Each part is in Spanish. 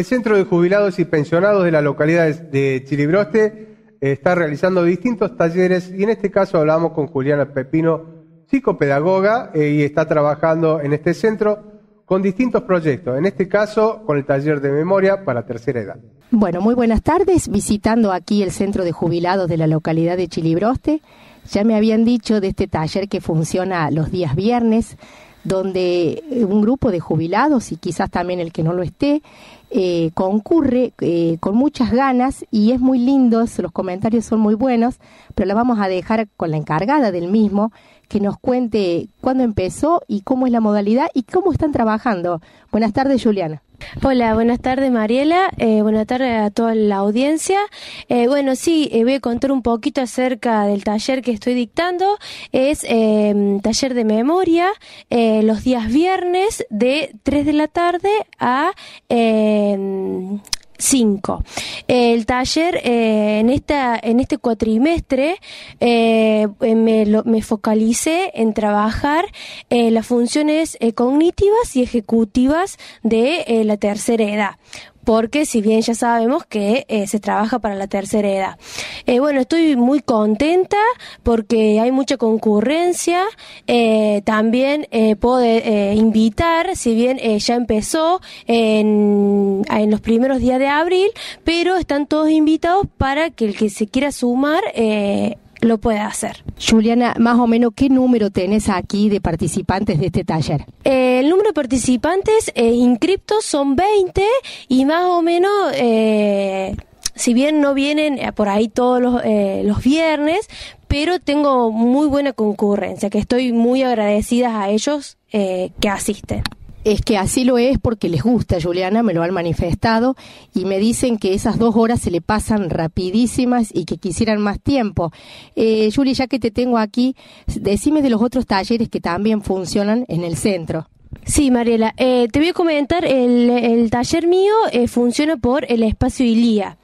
El Centro de Jubilados y Pensionados de la localidad de Chilibroste está realizando distintos talleres y en este caso hablamos con Juliana Pepino, psicopedagoga, eh, y está trabajando en este centro con distintos proyectos, en este caso con el taller de memoria para tercera edad. Bueno, muy buenas tardes, visitando aquí el centro de jubilados de la localidad de Chilibroste. Ya me habían dicho de este taller que funciona los días viernes, donde un grupo de jubilados y quizás también el que no lo esté, eh, concurre eh, con muchas ganas y es muy lindo, los comentarios son muy buenos, pero la vamos a dejar con la encargada del mismo que nos cuente cuándo empezó y cómo es la modalidad y cómo están trabajando. Buenas tardes, Juliana. Hola, buenas tardes Mariela, eh, buenas tardes a toda la audiencia. Eh, bueno, sí, voy a contar un poquito acerca del taller que estoy dictando. Es taller de memoria los días viernes de 3 de la tarde a 5. El taller eh, en, esta, en este cuatrimestre eh, me, me, focalicé en trabajar eh, las funciones cognitivas y ejecutivas de la tercera edad porque si bien ya sabemos que eh, se trabaja para la tercera edad. Eh, bueno, estoy muy contenta porque hay mucha concurrencia. Eh, también puedo invitar, si bien ya empezó en, en, los primeros días de abril, pero están todos invitados para que el que se quiera sumar lo puede hacer. Juliana, más o menos, ¿qué número tenés aquí de participantes de este taller? Eh, el número de participantes eh, inscriptos son 20 y más o menos... Eh, si bien no vienen por ahí todos los, los viernes, pero tengo muy buena concurrencia, que estoy muy agradecida a ellos que asisten. Es que así lo es porque les gusta, Juliana, me lo han manifestado y me dicen que esas dos horas se le pasan rapidísimas y que quisieran más tiempo. Eh, Juli, ya que te tengo aquí, decime de los otros talleres que también funcionan en el centro. Sí, Mariela, eh, te voy a comentar, el, taller mío eh, funciona por el espacio ILIA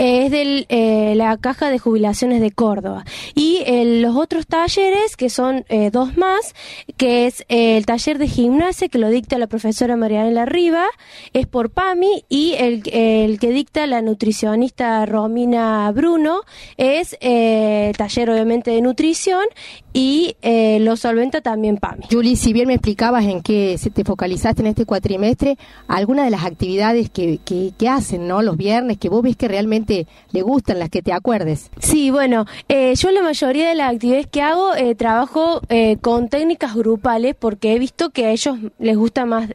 es de eh, la Caja de Jubilaciones de Córdoba. Y eh, los otros talleres, que son eh, dos más, que es el taller de gimnasia que lo dicta la profesora Marianela Riva, es por PAMI, y el, que dicta la nutricionista Romina Bruno es el taller obviamente de nutrición y lo solventa también PAMI. Julie, si bien me explicabas en qué te focalizaste en este cuatrimestre, algunas de las actividades que, que, que hacen ¿no? los viernes, que vos ves que realmente le gustan, las que te acuerdes. Sí, bueno, eh, yo la mayoría de las actividades que hago eh, trabajo eh, con técnicas grupales porque he visto que a ellos les gusta más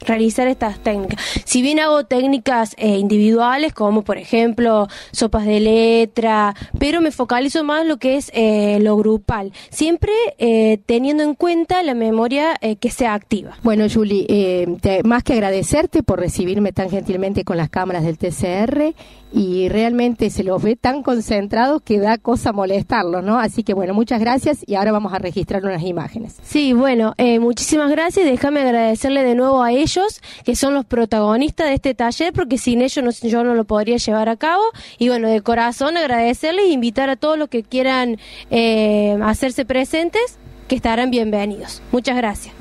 realizar estas técnicas. Si bien hago técnicas individuales, como por ejemplo sopas de letra, pero me focalizo más en lo que es lo grupal, siempre teniendo en cuenta la memoria que sea activa. Bueno, Julie, más que agradecerte por recibirme tan gentilmente con las cámaras del TCR y realmente se los ve tan concentrados que da cosa molestarlos, ¿no? Así que bueno, muchas gracias y ahora vamos a registrar unas imágenes. Sí, bueno, eh, muchísimas gracias. Déjame agradecerle de nuevo a ellos, que son los protagonistas de este taller, porque sin ellos yo no lo podría llevar a cabo. Y bueno, de corazón agradecerles e invitar a todos los que quieran eh, hacerse presentes, que estarán bienvenidos. Muchas gracias.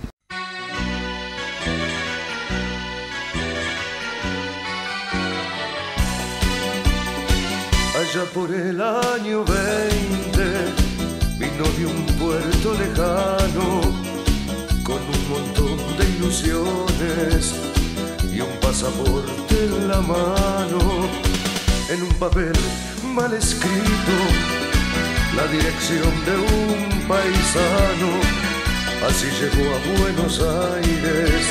Allá por el año 20 vino de un puerto lejano con un montón de ilusiones y un pasaporte en la mano. En un papel mal escrito la dirección de un paisano. Así llegó a Buenos Aires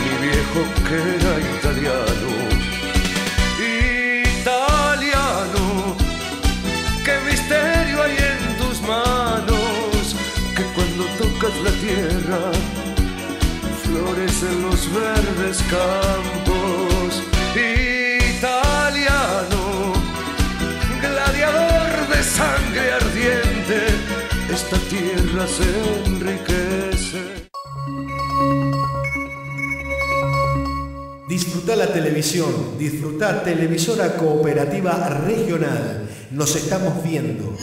mi viejo que era italiano florecen los verdes campos. Italiano, gladiador de sangre ardiente, esta tierra se enriquece. Disfruta la televisión, disfruta televisora cooperativa regional. Nos estamos viendo.